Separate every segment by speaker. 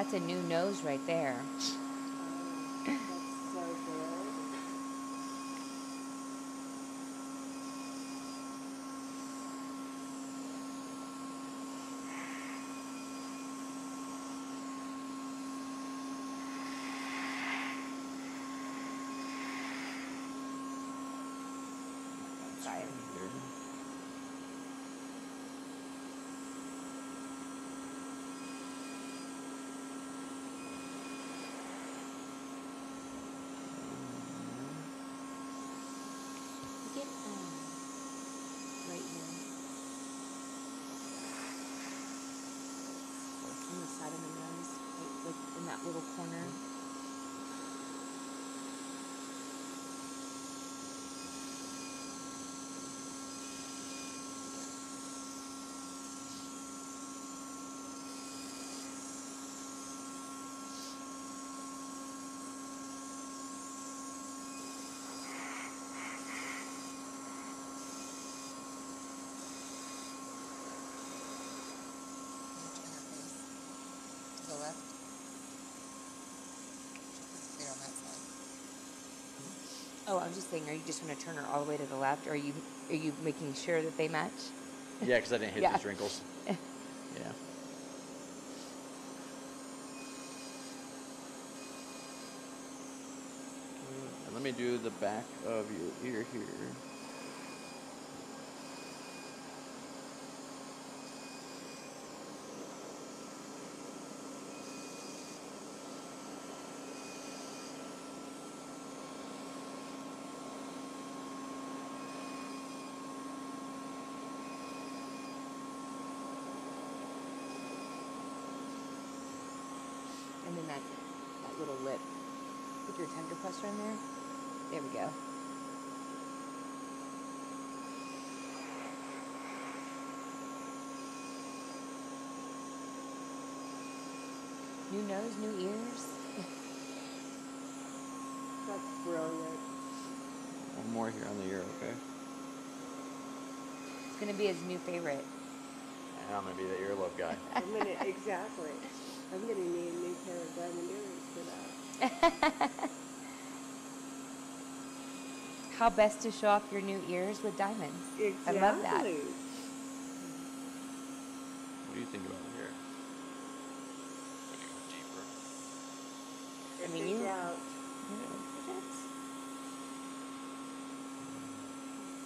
Speaker 1: That's a new nose right there.
Speaker 2: Oh, that's so good.
Speaker 1: Sorry. Get um, right here. On the side of the nose, like, like in that little corner.
Speaker 3: To the left. Clear on that side.
Speaker 1: Oh, I was just saying, are you just going to turn her all the way to the left, or are you are you making sure that they match?
Speaker 4: Yeah, because I didn't hit
Speaker 1: Yeah.
Speaker 4: these wrinkles. yeah. And let me do the back of your ear here.
Speaker 1: And then that that little lip. Put your tender pressure in there. There we go. New nose, new ears.
Speaker 2: That's brilliant.
Speaker 4: One more here on the ear, okay?
Speaker 1: It's gonna be his new favorite.
Speaker 4: And I'm gonna be the earlobe guy.
Speaker 2: I'm gonna exactly. I'm gonna need a new pair of diamond earrings for that.
Speaker 1: How best to show off your new ears with diamonds.
Speaker 2: Exactly.
Speaker 1: I love that.
Speaker 4: What do you think about the hair? Deeper.
Speaker 1: I mean, you-
Speaker 2: out.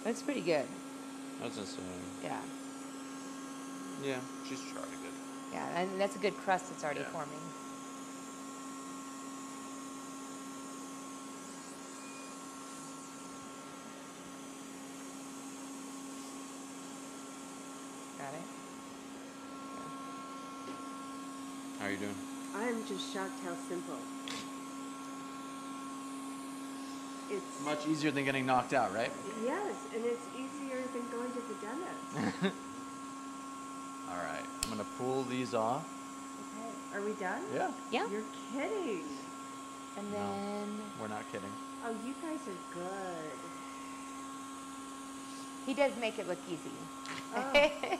Speaker 1: That's pretty good.
Speaker 4: That's insane.
Speaker 1: Yeah.
Speaker 4: Yeah, she's charted good.
Speaker 1: Yeah, and that's a good crust that's already
Speaker 4: Yeah.
Speaker 1: forming. Got it?
Speaker 4: How are you doing?
Speaker 2: I'm just shocked how simple. It's
Speaker 4: Much easier than getting knocked out, right?
Speaker 2: yes, and it's easier than going to the dentist.
Speaker 4: All right, I'm gonna pull these off.
Speaker 2: okay, are we done?
Speaker 4: Yeah.
Speaker 1: Yeah.
Speaker 2: You're kidding.
Speaker 1: And
Speaker 4: No.
Speaker 1: then
Speaker 4: We're not kidding.
Speaker 2: Oh, you guys are good.
Speaker 1: he does make it look easy.
Speaker 2: Oh.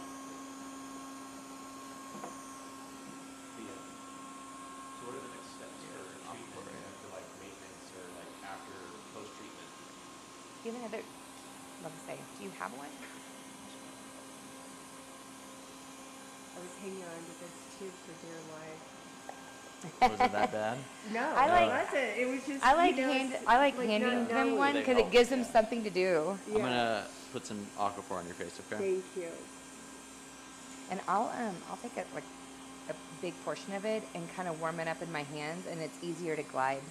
Speaker 5: So what are the next steps for treatment, for like maintenance or like after post-treatment?
Speaker 1: Do you have another? Let me say, do you have one?
Speaker 2: I was hanging on to this tube for dear life.
Speaker 4: Was it that bad?
Speaker 2: No,
Speaker 1: I
Speaker 2: it
Speaker 1: like-
Speaker 2: wasn't. It was just.
Speaker 1: I
Speaker 2: you
Speaker 1: like
Speaker 2: know,
Speaker 1: hand. I like
Speaker 2: not
Speaker 1: handing them
Speaker 2: knowing.
Speaker 1: one because it gives them
Speaker 4: yeah.
Speaker 1: something to do.
Speaker 4: I'm gonna put some aquaphor on your face, okay?
Speaker 2: Thank you.
Speaker 1: And I'll um I'll take a like a big portion of it and kind of warm it up in my hands, and it's easier to glide.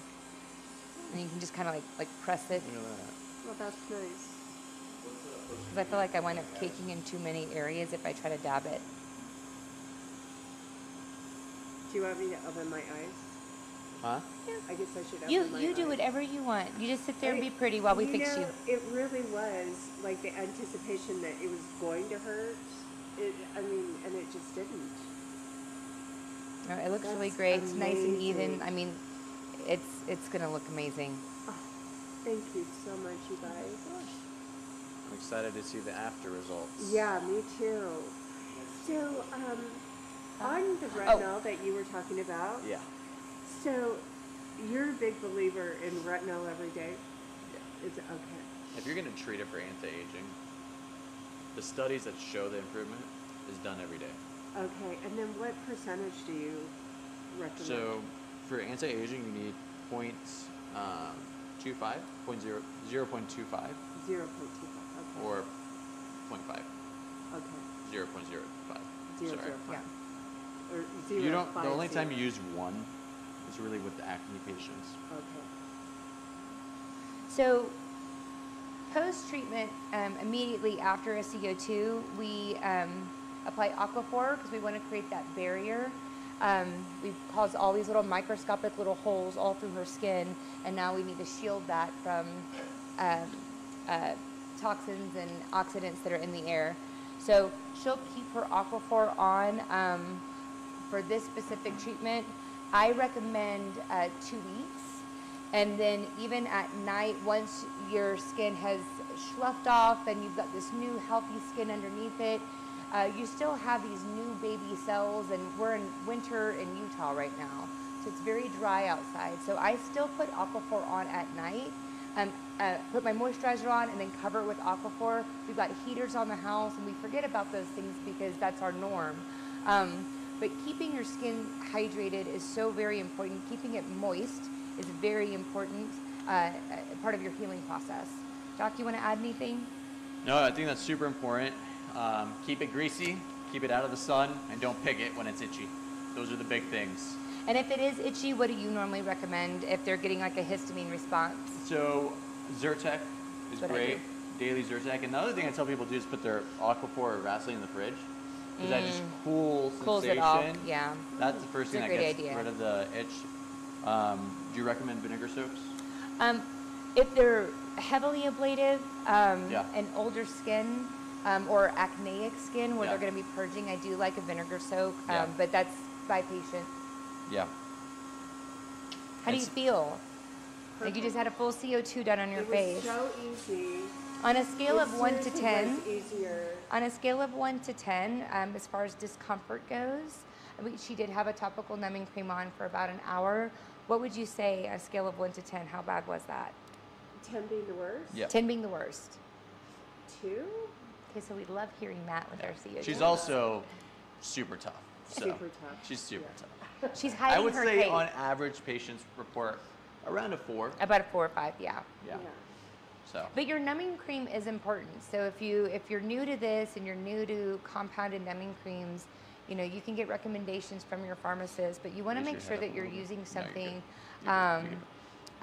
Speaker 1: And you can just kind of like like press it
Speaker 4: Look at that.
Speaker 2: Well, that's nice.
Speaker 1: because I feel like I wind up caking in too many areas if I try to dab it.
Speaker 2: Do you want me to open my eyes?
Speaker 4: Huh? Yeah.
Speaker 2: I guess I should open
Speaker 1: You
Speaker 2: my
Speaker 1: you do
Speaker 2: eyes.
Speaker 1: whatever you want. You just sit there and be pretty while we
Speaker 2: you
Speaker 1: fix
Speaker 2: know,
Speaker 1: you.
Speaker 2: It really was like the anticipation that it was going to hurt. It, I mean, and it just didn't.
Speaker 1: No, it looks really
Speaker 2: That's
Speaker 1: great. It's nice and even. I mean, it's it's gonna look amazing.
Speaker 2: Oh, thank you so much, you guys.
Speaker 4: I'm excited to see the after results.
Speaker 2: Yeah, me too. So, um, On the
Speaker 1: Oh.
Speaker 2: retinol that you were talking about,
Speaker 4: Yeah.
Speaker 2: so you're a big believer in retinol every day?
Speaker 4: Yeah.
Speaker 2: Is it, okay.
Speaker 4: If you're gonna treat it for anti-aging, the studies that show the improvement is done every day.
Speaker 2: Okay, and then what percentage do you recommend?
Speaker 4: So for anti-aging, you need points um, 25, point zero, 0.25
Speaker 2: Zero point two five, okay.
Speaker 4: or 0.5,
Speaker 2: Okay,
Speaker 4: 0.05.
Speaker 2: zero,
Speaker 4: Sorry.
Speaker 2: zero,
Speaker 1: Yeah.
Speaker 2: or zero,
Speaker 4: You don't.
Speaker 2: five,
Speaker 4: The only time
Speaker 2: zero.
Speaker 4: you use one is really with the acne patients.
Speaker 2: Okay,
Speaker 1: So, post treatment, um, immediately after a CO2, we um, apply Aquaphor because we want to create that barrier. Um, we've caused all these little microscopic little holes all through her skin, and now we need to shield that from um, uh, toxins and oxidants that are in the air. So she'll keep her Aquaphor on um, for this specific treatment. I recommend uh, two weeks. And then even at night, once your skin has sloughed off and you've got this new healthy skin underneath it, uh, you still have these new baby cells. And we're in winter in Utah right now, so it's very dry outside. So I still put Aquaphor on at night. Um, uh, put my moisturizer on and then cover it with Aquaphor. We've got heaters on the house, and we forget about those things because that's our norm. Um, but keeping your skin hydrated is so very important. Keeping it moist is very important uh, uh, part of your healing process. Doc, you want to add anything?
Speaker 4: No, I think that's super important. Um, keep it greasy, keep it out of the sun, and don't pick it when it's itchy. Those are the big things.
Speaker 1: And if it is itchy, what do you normally recommend if they're getting like a histamine response?
Speaker 4: So Zyrtec is great. Daily Zyrtec. And the other thing I tell people to do is put their Aquaphor or Vaseline in the fridge. Because that just cool
Speaker 1: Mm. Cools
Speaker 4: sensation.
Speaker 1: it off. Yeah.
Speaker 4: That's the first
Speaker 1: It's
Speaker 4: thing that gets
Speaker 1: idea.
Speaker 4: rid of the itch. Um, do you recommend vinegar soaps?
Speaker 1: Um, if they're heavily ablative um,
Speaker 4: Yeah.
Speaker 1: and older skin um, or acneic skin where
Speaker 4: Yeah.
Speaker 1: they're going to be purging, I do like a vinegar soak, um,
Speaker 4: Yeah.
Speaker 1: but that's by patient.
Speaker 4: Yeah.
Speaker 1: How do you
Speaker 4: It's-
Speaker 1: feel? Like you just had a full CO2 done on your
Speaker 2: it
Speaker 1: face.
Speaker 2: was so easy.
Speaker 1: on a scale
Speaker 2: It
Speaker 1: of 1 to 10,
Speaker 2: easier.
Speaker 1: on a scale of 1 to 10, um, as far as discomfort goes, I mean, she did have a topical numbing cream on for about an hour. What would you say, a scale of 1 to 10, how bad was that?
Speaker 2: Ten being the worst.
Speaker 4: Yeah.
Speaker 1: 10 being the worst.
Speaker 2: Two.
Speaker 1: Okay, so we love hearing that with our CO2.
Speaker 4: She's also super tough. So
Speaker 2: Super tough.
Speaker 4: She's super
Speaker 2: Yeah.
Speaker 4: tough.
Speaker 1: She's hiding
Speaker 4: I would
Speaker 1: her
Speaker 4: say
Speaker 1: face.
Speaker 4: on average patients report around a four.
Speaker 1: About a four or five, yeah.
Speaker 4: Yeah.
Speaker 2: Yeah.
Speaker 4: So
Speaker 1: But your numbing cream is important. So if you if you're new to this and you're new to compounded numbing creams, you know you can get recommendations from your pharmacist, but you want to make sure that you're
Speaker 4: little bit.
Speaker 1: using
Speaker 4: No, you're
Speaker 1: something
Speaker 4: good. You're good.
Speaker 1: um,
Speaker 4: You're good.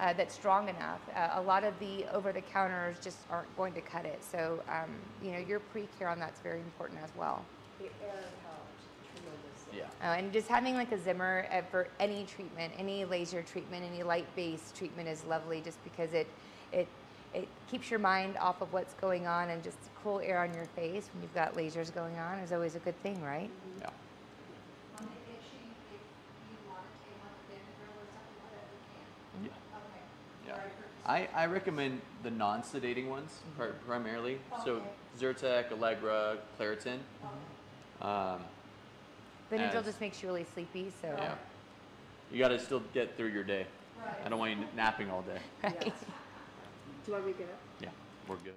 Speaker 1: Uh, that's strong enough. Uh, a lot of the over-the-counters just aren't going to cut it. So um, you know your pre-care on that's very important as well.
Speaker 2: The air helped tremendously.
Speaker 4: yeah.
Speaker 1: Uh, and just having like a Zimmer uh, for any treatment, any laser treatment, any light-based treatment is lovely, just because it it it keeps your mind off of what's going on and just cool air on your face when you've got lasers going on is always a good thing, right?
Speaker 4: Yeah.
Speaker 6: On the itching, if you want to take on the vinegar or something like that, you can.
Speaker 4: Yeah.
Speaker 6: Okay.
Speaker 4: Yeah.
Speaker 6: Very good.
Speaker 4: I, I recommend the non-sedating ones pri- primarily. So
Speaker 6: Okay.
Speaker 4: Zyrtec, Allegra, Claritin. Um,
Speaker 1: Benadryl
Speaker 4: As-
Speaker 1: just makes you really sleepy, so
Speaker 4: yeah. You got to still get through your day.
Speaker 6: Right.
Speaker 4: I don't want you napping all day.
Speaker 1: right.
Speaker 2: Do you want me to get up?
Speaker 4: Yeah, we're good.